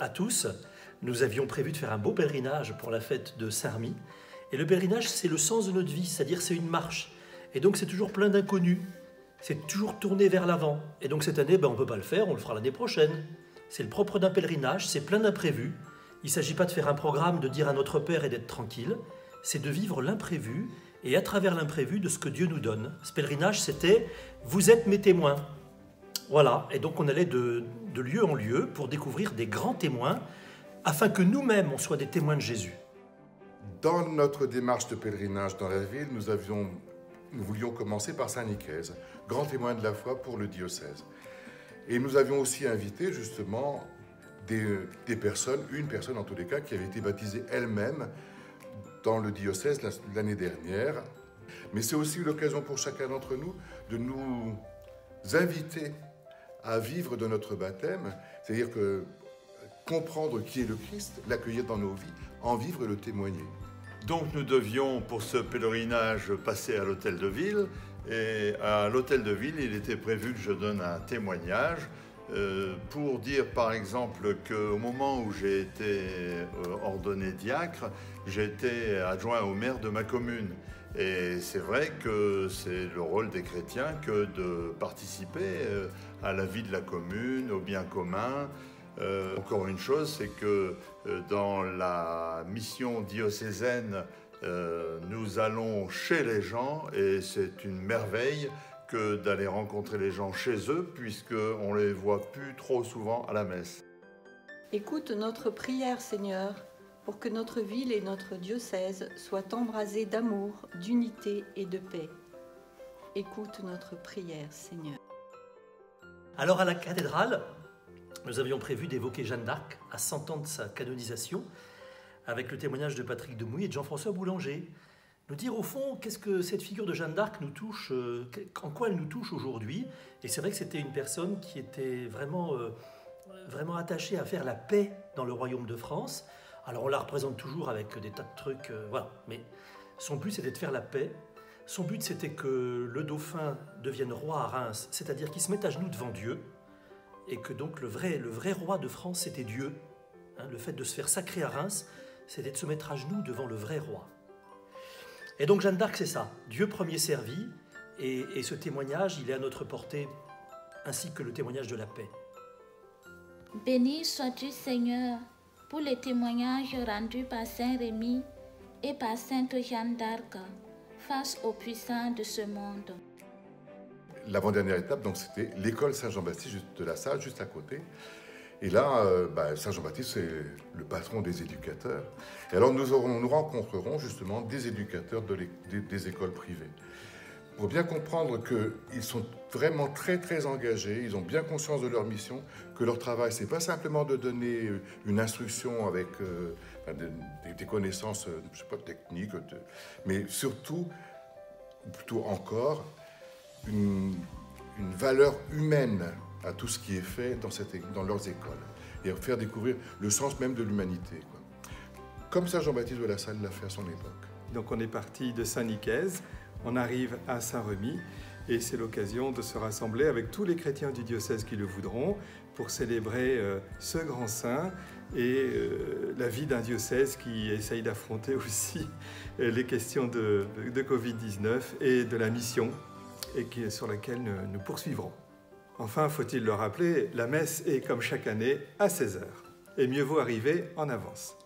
à tous. Nous avions prévu de faire un beau pèlerinage pour la fête de Saint-Remy. Et le pèlerinage, c'est le sens de notre vie, c'est-à-dire c'est une marche. Et donc c'est toujours plein d'inconnus. C'est toujours tourné vers l'avant. Et donc cette année, ben, on ne peut pas le faire, on le fera l'année prochaine. C'est le propre d'un pèlerinage, c'est plein d'imprévus. Il ne s'agit pas de faire un programme, de dire à notre Père et d'être tranquille. C'est de vivre l'imprévu et à travers l'imprévu de ce que Dieu nous donne. Ce pèlerinage, c'était Vous êtes mes témoins. Voilà, et donc on allait de, lieu en lieu pour découvrir des grands témoins afin que nous-mêmes on soit des témoins de Jésus. Dans notre démarche de pèlerinage dans la ville, nous, avions, nous voulions commencer par Saint-Nicaise, grand témoin de la foi pour le diocèse. Et nous avions aussi invité justement des personnes, une personne en tous les cas, qui avait été baptisée elle-même dans le diocèse l'année dernière. Mais c'est aussi l'occasion pour chacun d'entre nous de nous inviter à vivre de notre baptême, c'est-à-dire que comprendre qui est le Christ, l'accueillir dans nos vies, en vivre et le témoigner. Donc nous devions pour ce pèlerinage passer à l'hôtel de ville et à l'hôtel de ville il était prévu que je donne un témoignage euh, pour dire par exemple qu'au moment où j'ai été euh, ordonné diacre, j'étais adjoint au maire de ma commune. Et c'est vrai que c'est le rôle des chrétiens que de participer euh, à la vie de la commune, au bien commun. Euh, encore une chose, c'est que euh, dans la mission diocésaine, nous allons chez les gens et c'est une merveille que d'aller rencontrer les gens chez eux puisqu'on ne les voit plus trop souvent à la messe. Écoute notre prière, Seigneur, pour que notre ville et notre diocèse soient embrasés d'amour, d'unité et de paix. Écoute notre prière, Seigneur. Alors à la cathédrale, nous avions prévu d'évoquer Jeanne d'Arc à 100 ans de sa canonisation, avec le témoignage de Patrick Demouy et de Jean-François Boulanger. Nous dire au fond qu'est-ce que cette figure de Jeanne d'Arc nous touche, euh, en quoi elle nous touche aujourd'hui? Et c'est vrai que c'était une personne qui était vraiment, euh, vraiment attachée à faire la paix dans le royaume de France. Alors on la représente toujours avec des tas de trucs, euh, voilà. Mais son but c'était de faire la paix. Son but c'était que le dauphin devienne roi à Reims, c'est-à-dire qu'il se mette à genoux devant Dieu, et que donc le vrai, le vrai roi de France, c'était Dieu. Hein, le fait de se faire sacrer à Reims, c'était de se mettre à genoux devant le vrai roi. Et donc Jeanne d'Arc, c'est ça, Dieu premier servi, et, et, ce témoignage, il est à notre portée, ainsi que le témoignage de la paix. Béni sois-tu Seigneur pour les témoignages rendus par Saint Rémy et par Sainte Jeanne d'Arc face aux puissants de ce monde l'avant-dernière étape, donc c'était l'école Saint-Jean-Baptiste de la salle, juste à côté. Et là, euh, bah, Saint-Jean-Baptiste, c'est le patron des éducateurs. Et alors, nous, aurons, nous rencontrerons justement des éducateurs de des écoles privées. Pour bien comprendre qu'ils sont vraiment très, très engagés, ils ont bien conscience de leur mission, que leur travail, c'est pas simplement de donner une instruction avec euh, des, connaissances, euh, je pas, techniques, mais surtout, plutôt encore, une, valeur humaine à tout ce qui est fait dans, dans leurs écoles et faire découvrir le sens même de l'humanité. Comme ça, Jean-Baptiste de la Salle l'a fait à son époque. Donc on est parti de Saint-Nicaise, on arrive à Saint-Remy et c'est l'occasion de se rassembler avec tous les chrétiens du diocèse qui le voudront pour célébrer euh, ce grand saint et euh, la vie d'un diocèse qui essaye d'affronter aussi euh, les questions de, de, de Covid-19 et de la mission et sur laquelle nous poursuivrons. Enfin, faut-il le rappeler, la messe est comme chaque année à 16h. Et mieux vaut arriver en avance.